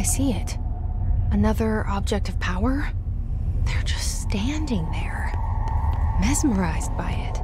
I see it. Another object of power? They're just standing there, mesmerized by it.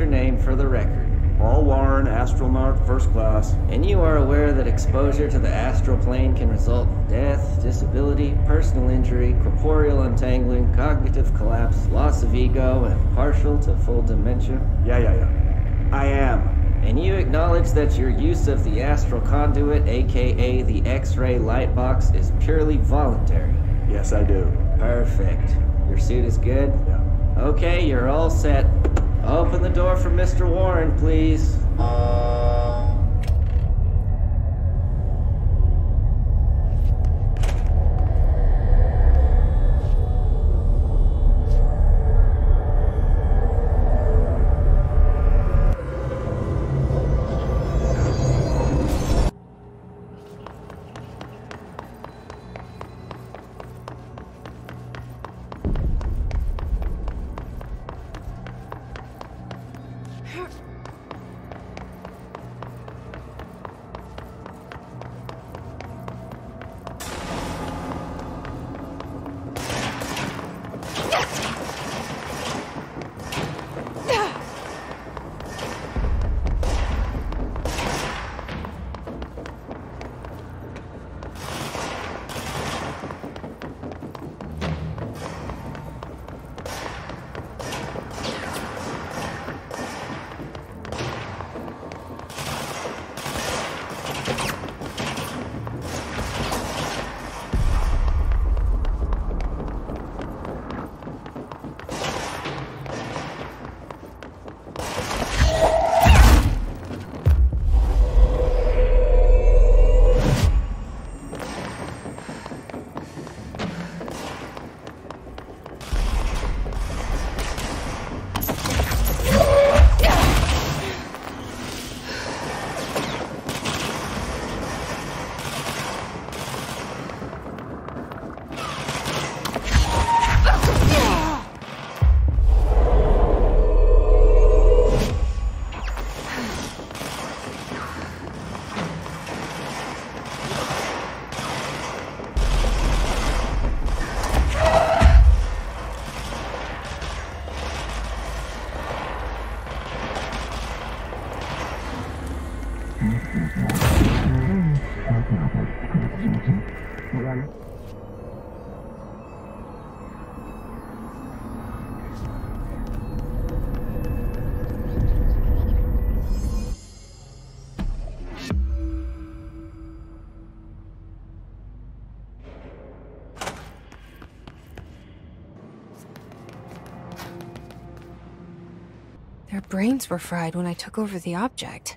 Your name for the record. Paul Warren, astronaut, first class. And you are aware that exposure to the astral plane can result in death, disability, personal injury, corporeal untangling, cognitive collapse, loss of ego, and partial to full dementia? Yeah, yeah, yeah. I am. And you acknowledge that your use of the astral conduit, aka the X ray light box, is purely voluntary? Yes, I do. Perfect. Your suit is good? Yeah. Okay, you're all set. Open the door for Mr. Warren, please. Brains were fried when I took over the object.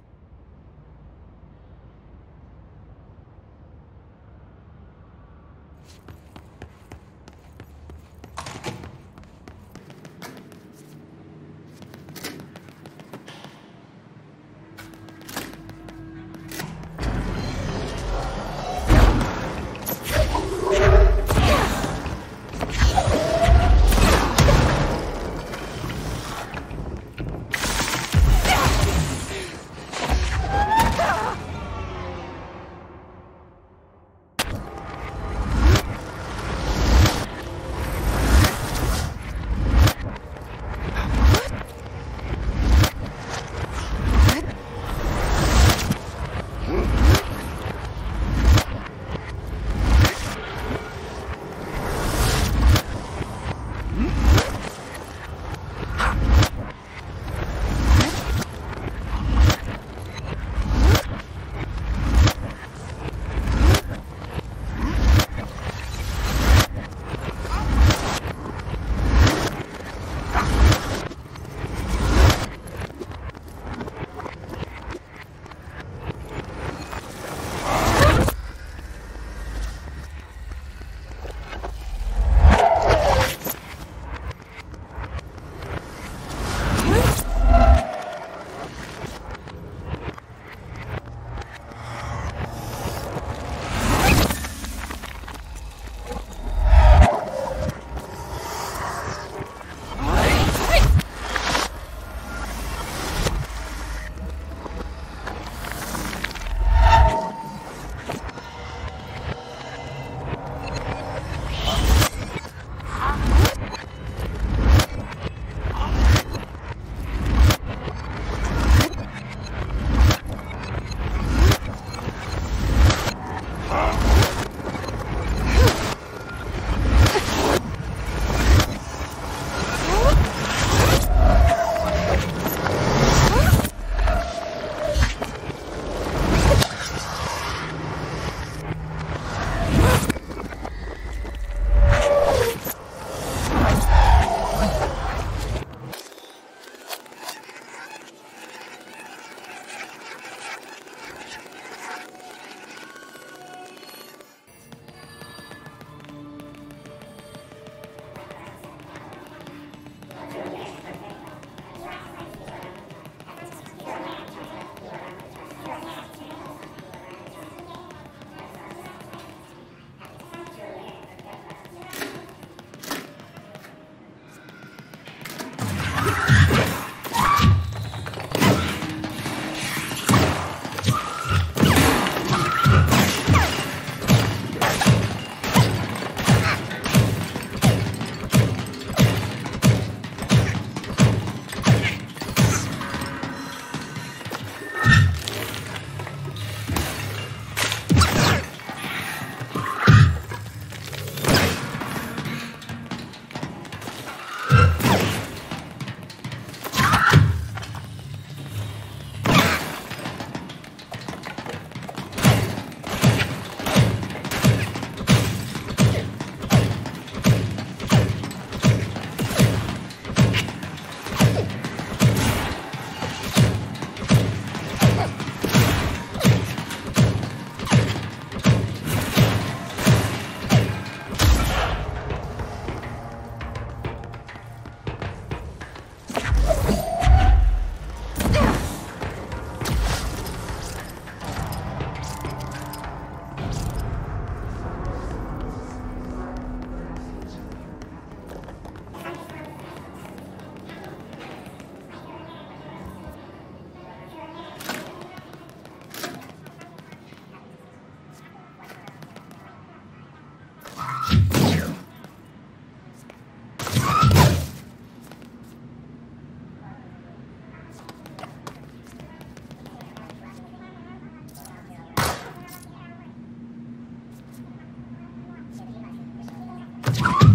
you